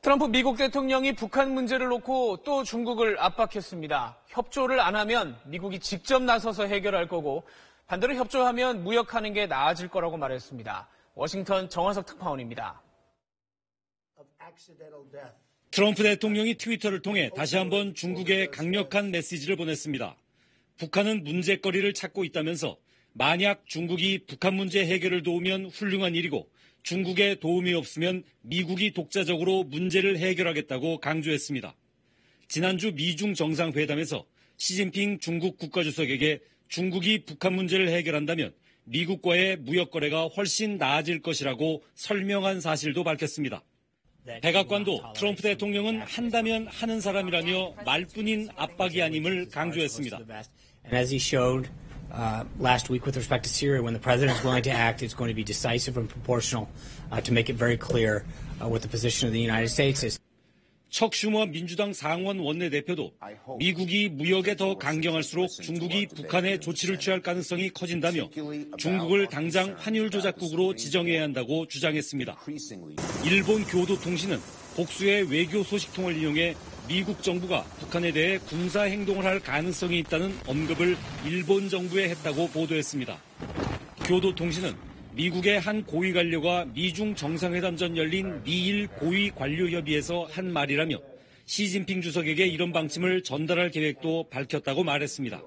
트럼프 미국 대통령이 북한 문제를 놓고 또 중국을 압박했습니다. 협조를 안 하면 미국이 직접 나서서 해결할 거고 반대로 협조하면 무역하는 게 나아질 거라고 말했습니다. 워싱턴 정화석 특파원입니다. 트럼프 대통령이 트위터를 통해 다시 한번 중국에 강력한 메시지를 보냈습니다. 북한은 문제거리를 찾고 있다면서 만약 중국이 북한 문제 해결을 도우면 훌륭한 일이고 중국에 도움이 없으면 미국이 독자적으로 문제를 해결하겠다고 강조했습니다. 지난주 미중 정상회담에서 시진핑 중국 국가주석에게 중국이 북한 문제를 해결한다면 미국과의 무역 거래가 훨씬 나아질 것이라고 설명한 사실도 밝혔습니다. 백악관도 트럼프 대통령은 한다면 하는 사람이라며 말뿐인 압박이 아님을 강조했습니다. Uh, last week with respect to Syria, when the president is willing to act, it's going to be decisive and proportional uh, to make it very clear uh, what the position of the United States is. 척 슈머 민주당 상원 원내대표도 미국이 무역에 더 강경할수록 중국이 북한에 조치를 취할 가능성이 커진다며 중국을 당장 환율 조작국으로 지정해야 한다고 주장했습니다. 일본 교도통신은 복수의 외교 소식통을 이용해 미국 정부가 북한에 대해 군사 행동을 할 가능성이 있다는 언급을 일본 정부에 했다고 보도했습니다. 교도통신은 미국의 한 고위 관료가 미중 정상회담 전 열린 미일 고위 관료 협의에서 한 말이라며 시진핑 주석에게 이런 방침을 전달할 계획도 밝혔다고 말했습니다.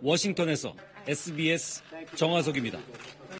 워싱턴에서 SBS 정화석입니다.